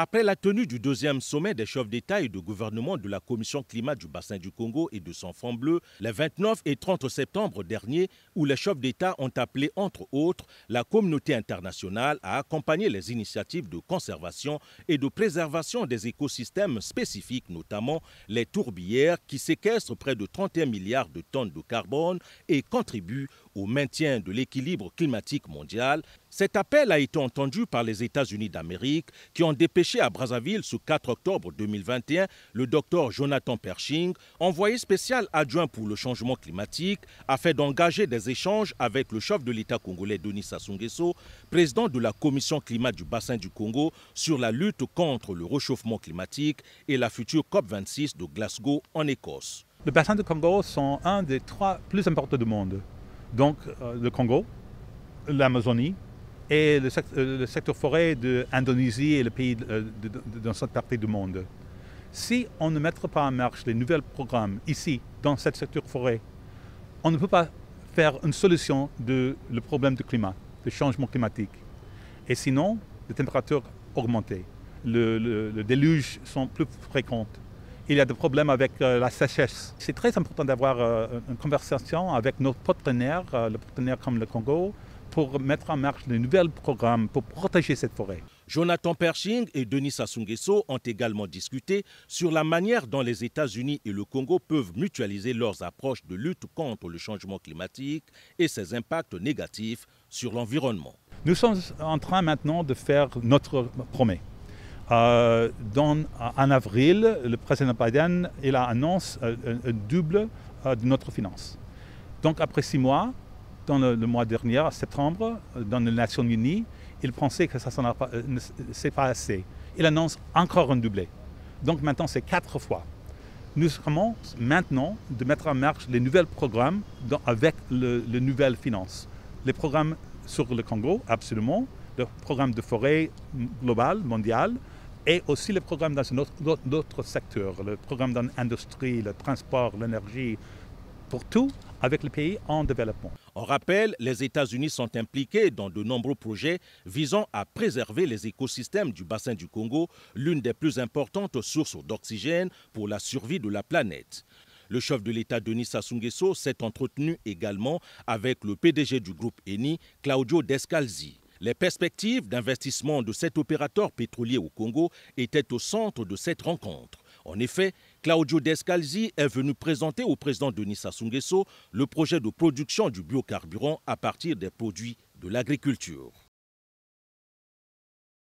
Après la tenue du deuxième sommet des chefs d'État et de gouvernement de la Commission climat du bassin du Congo et de son fond bleu, les 29 et 30 septembre dernier, où les chefs d'État ont appelé, entre autres, la communauté internationale à accompagner les initiatives de conservation et de préservation des écosystèmes spécifiques, notamment les tourbières qui séquestrent près de 31 milliards de tonnes de carbone et contribuent au maintien de l'équilibre climatique mondial, cet appel a été entendu par les États-Unis d'Amérique qui ont dépêché à Brazzaville ce 4 octobre 2021 le docteur Jonathan Pershing, envoyé spécial adjoint pour le changement climatique, afin d'engager des échanges avec le chef de l'État congolais Denis Sassou Nguesso, président de la Commission climat du bassin du Congo, sur la lutte contre le réchauffement climatique et la future COP26 de Glasgow en Écosse. Le bassin du Congo sont un des trois plus importants du monde. Donc euh, le Congo, l'Amazonie et le, euh, secteur forêt d'Indonésie et le pays euh, dans cette partie du monde. Si on ne mettra pas en marche les nouveaux programmes ici, dans ce secteur forêt, on ne peut pas faire une solution du le problème du climat, du changement climatique. Et sinon, les températures augmentent, le, le, déluge sont plus fréquents, il y a des problèmes avec euh, la sécheresse. C'est très important d'avoir une conversation avec nos partenaires, les partenaires comme le Congo, pour mettre en marche de nouveaux programmes pour protéger cette forêt. Jonathan Pershing et Denis Sassou Nguesso ont également discuté sur la manière dont les États-Unis et le Congo peuvent mutualiser leurs approches de lutte contre le changement climatique et ses impacts négatifs sur l'environnement. Nous sommes en train maintenant de faire notre promesse. Euh, en avril, le président Biden il a annoncé un, double euh, de notre finance. Donc après six mois, dans le, mois dernier, en septembre, dans les Nations Unies, il pensait que ça n'est pas, euh, pas assez. Il annonce encore un doublé. Donc maintenant, c'est quatre fois. Nous commençons maintenant de mettre en marche les nouveaux programmes avec les nouvelles finances. Les programmes sur le Congo, absolument. Le programme de forêt global, mondial. Et aussi les programmes dans d'autres secteurs. Le programme dans l'industrie, le transport, l'énergie. Pour tout, avec les pays en développement. On rappelle, les États-Unis sont impliqués dans de nombreux projets visant à préserver les écosystèmes du bassin du Congo, l'une des plus importantes sources d'oxygène pour la survie de la planète. Le chef de l'État Denis Sassou s'est entretenu également avec le PDG du groupe ENI, Claudio Descalzi. Les perspectives d'investissement de cet opérateur pétrolier au Congo étaient au centre de cette rencontre. En effet, Claudio Descalzi est venu présenter au président Denis Sassou Nguesso le projet de production du biocarburant à partir des produits de l'agriculture.